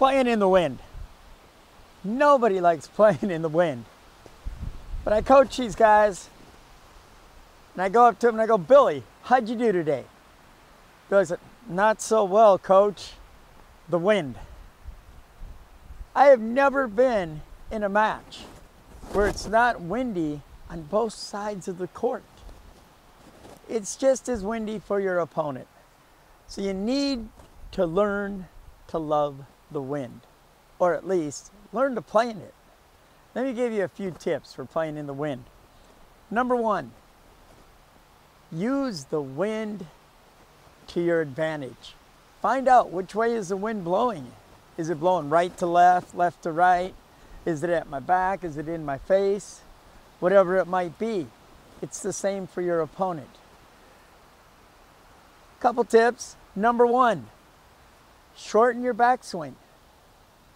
playing in the wind. Nobody likes playing in the wind. But I coach these guys, and I go up to them and I go, Billy, how'd you do today? Billy said, Not so well, coach. The wind. I have never been in a match where it's not windy on both sides of the court. It's just as windy for your opponent. So you need to learn to love the wind, or at least learn to play in it. Let me give you a few tips for playing in the wind. Number one, use the wind to your advantage. Find out which way is the wind blowing. Is it blowing right to left, left to right? Is it at my back? Is it in my face? Whatever it might be, it's the same for your opponent. Couple tips. Number one, shorten your backswing.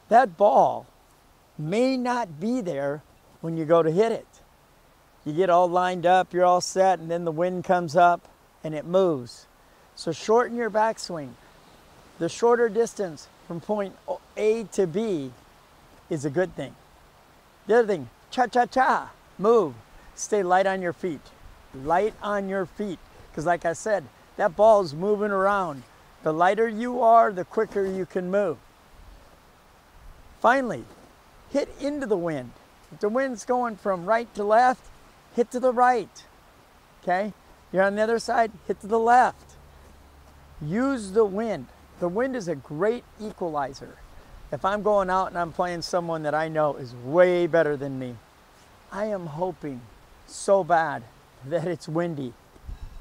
That ball may not be there when you go to hit it. You get all lined up, you're all set, and then the wind comes up and it moves. So shorten your backswing. The shorter distance from point A to B is a good thing. The other thing, cha cha cha, move. Stay light on your feet. Light on your feet. Because, like I said, that ball is moving around. The lighter you are, the quicker you can move. Finally, hit into the wind. If the wind's going from right to left, hit to the right. Okay? You're on the other side, hit to the left. Use the wind. The wind is a great equalizer. If I'm going out and I'm playing someone that I know is way better than me, I am hoping so bad that it's windy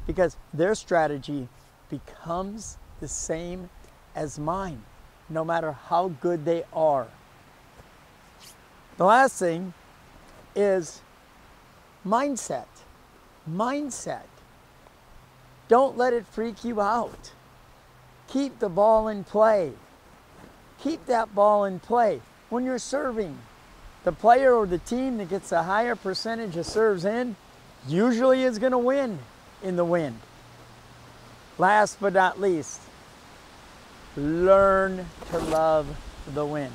because their strategy becomes the same as mine, no matter how good they are. The last thing is mindset. Mindset. Don't let it freak you out. Keep the ball in play. Keep that ball in play. When you're serving, the player or the team that gets a higher percentage of serves in usually is going to win in the wind. Last but not least, learn to love the wind.